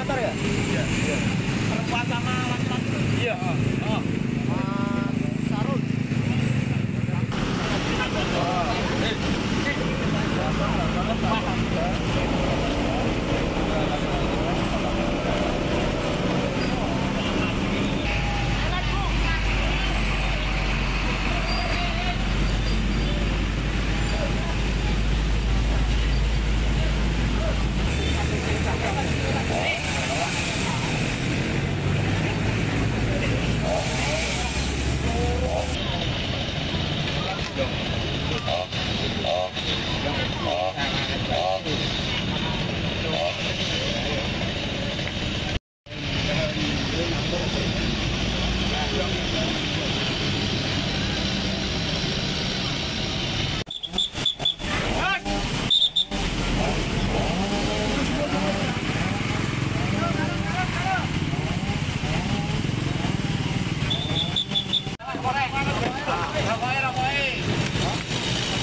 motor ya? Iya. iya. Perempuan sama laki-laki? Iya. oh. Oh.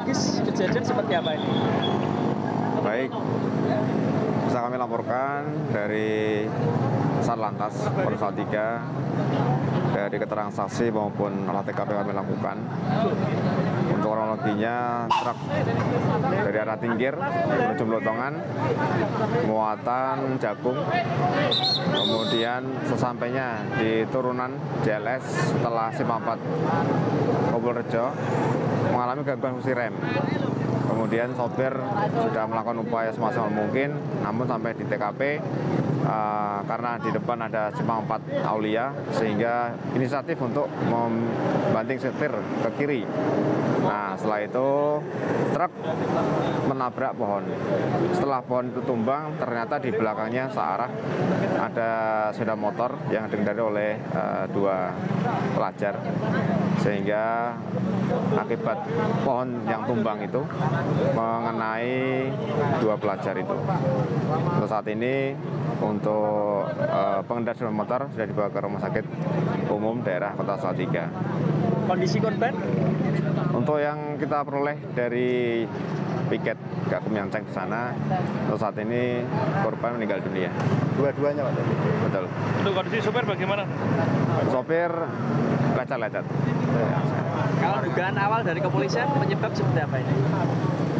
kronologis kejadian seperti apa ini? Baik, bisa kami laporkan dari Satlantas Polres Salatiga dari keterangan saksi maupun olah TKP kami lakukan untuk kronologinya truk dari arah Tinggir menuju Blotongan muatan jagung kemudian sesampainya di turunan JLS setelah Simapat Kobol Rejo mengalami gangguan fungsi rem. Kemudian sopir sudah melakukan upaya semaksimal mungkin, namun sampai di TKP uh, eh, karena di depan ada Jepang 4 Aulia sehingga inisiatif untuk membanting setir ke kiri. Nah setelah itu truk menabrak pohon. Setelah pohon itu tumbang ternyata di belakangnya searah ada sepeda motor yang dikendari oleh uh, dua pelajar sehingga akibat pohon yang tumbang itu mengenai dua pelajar itu. Untuk saat ini untuk uh, pengendara sepeda motor sudah dibawa ke rumah sakit umum daerah Kota Salatiga. Kondisi korban? Untuk yang kita peroleh dari piket Gakum Yanceng di sana, untuk saat ini korban meninggal dunia. Dua-duanya Pak? Betul. Untuk kondisi sopir bagaimana? Sopir baca lecet. Kalau dugaan awal dari kepolisian penyebab seperti apa ini?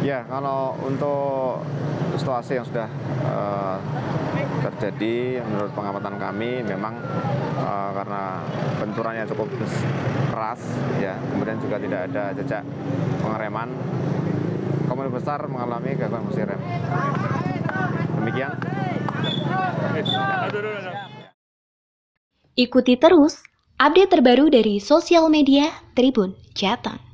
Ya, kalau untuk situasi yang sudah uh, terjadi menurut pengamatan kami memang uh, karena benturannya cukup keras ya. Kemudian juga tidak ada jejak pengereman. Komodi besar mengalami gangguan fungsi rem. Demikian. Ikuti terus Update terbaru dari sosial media Tribun Jateng.